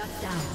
Shut down.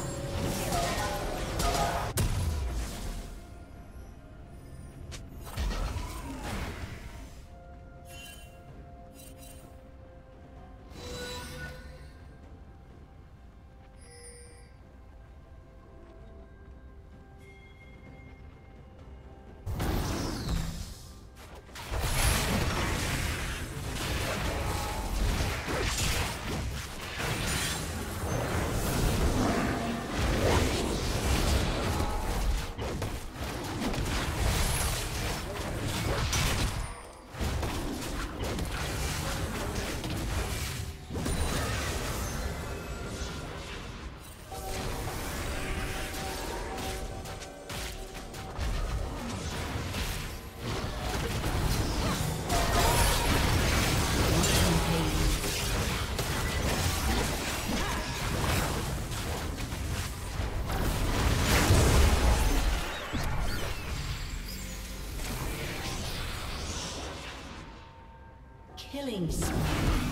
Killing spree.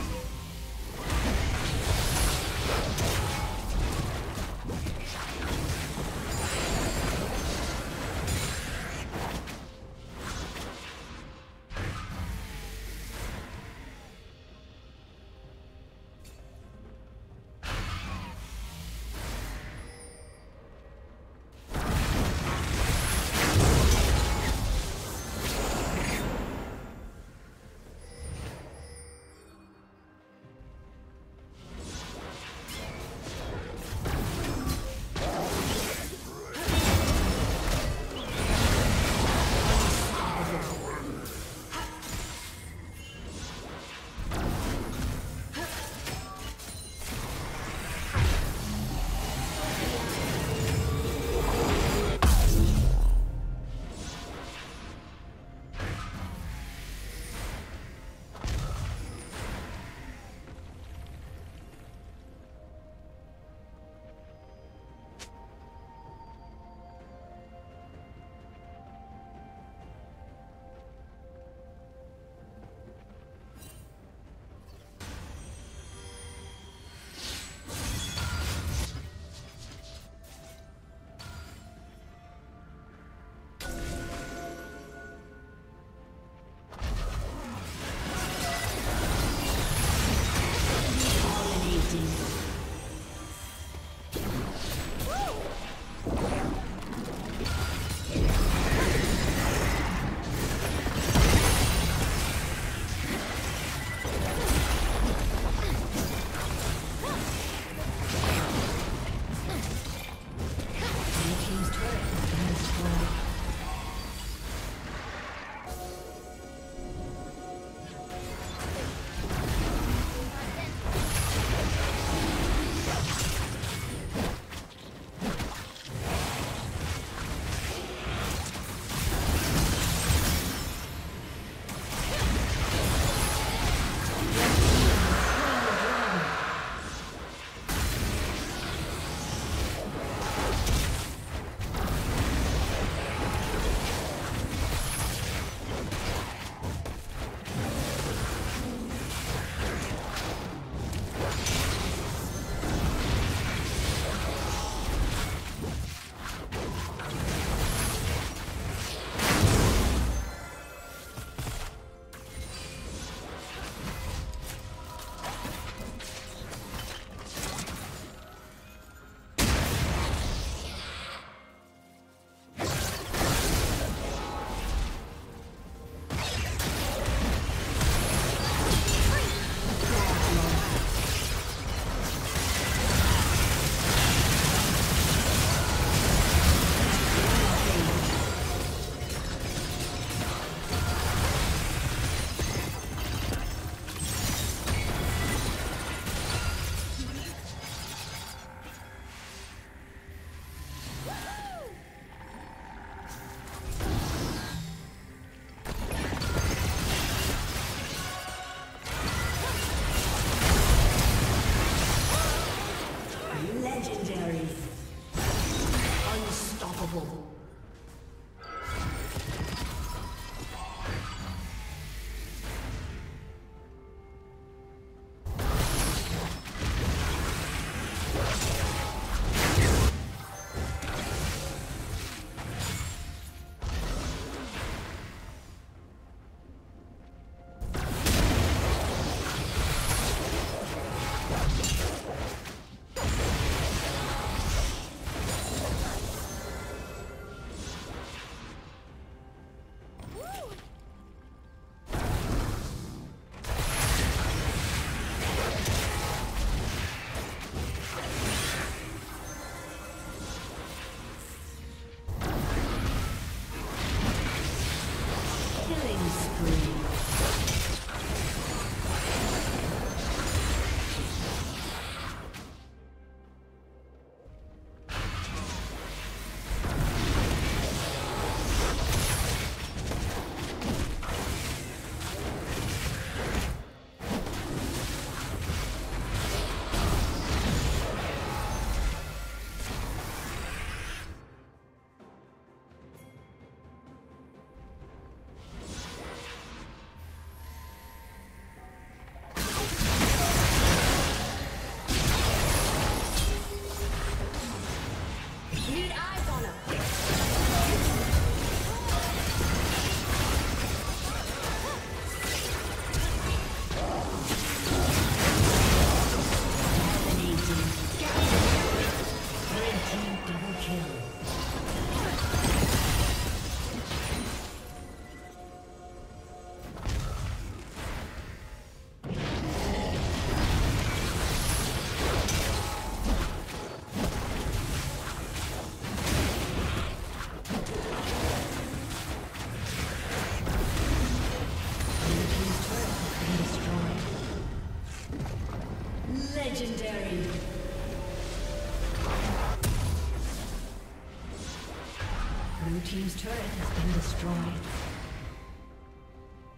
Turret has been destroyed.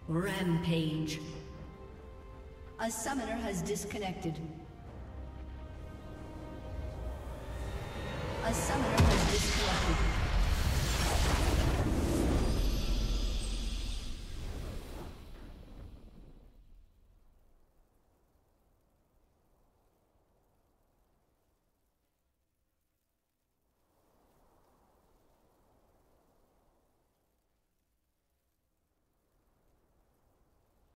Rampage. A summoner has disconnected. A summoner